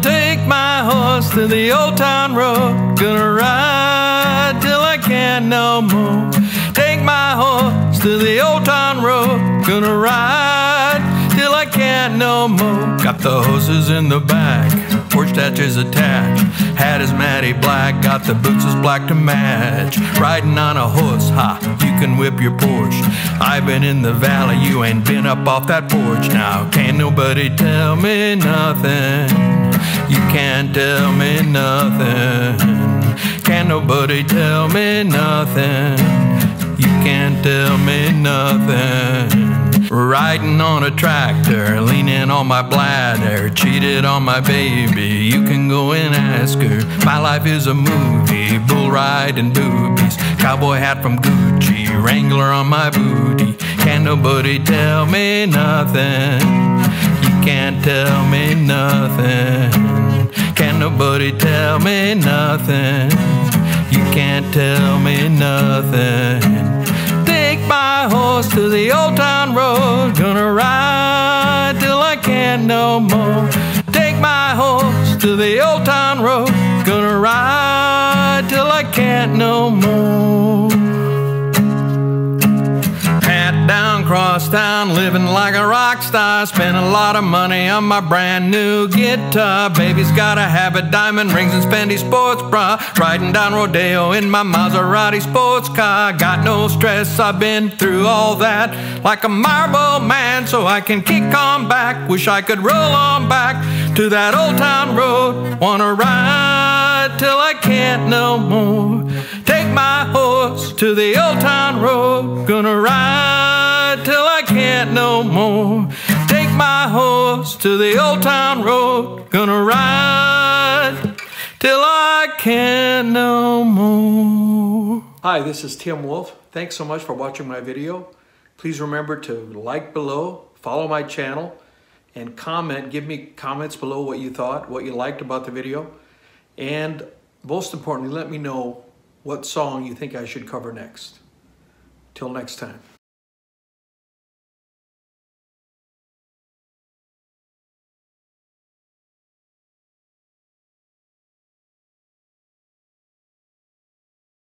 Take my horse to the old town road. Gonna ride till I can no more. Take my horse to the old town road. Gonna ride. No more. Got the hoses in the back, porch statues attached. Hat is matty black, got the boots as black to match. Riding on a horse, ha, you can whip your Porsche. I've been in the valley, you ain't been up off that porch. Now, can't nobody tell me nothing. You can't tell me nothing. Can't nobody tell me nothing. You can't tell me nothing. Riding on a tractor, leaning on my bladder, cheated on my baby. You can go and ask her. My life is a movie, bull riding boobies, cowboy hat from Gucci, Wrangler on my booty. Can't nobody tell me nothing. You can't tell me nothing. Can't nobody tell me nothing. You can't tell me nothing. Take my horse to the no more. Take my horse to the old town road. Gonna ride till I can't no more. Hat down, cross town, living like a rock star. Spent a lot of money on my brand new guitar. Baby's got a habit, diamond rings, and spendy sports bra. Riding down Rodeo in my Maserati sports car. Got no stress, I've been through all that. Like a marble man, so I can kick on back. Wish I could roll on back to that old town road. Wanna ride till I can't no more. Take my horse to the old town road. Gonna ride can't no more. Take my horse to the old town road. Gonna ride till I can't no more. Hi, this is Tim Wolf. Thanks so much for watching my video. Please remember to like below, follow my channel, and comment. Give me comments below what you thought, what you liked about the video. And most importantly, let me know what song you think I should cover next. Till next time.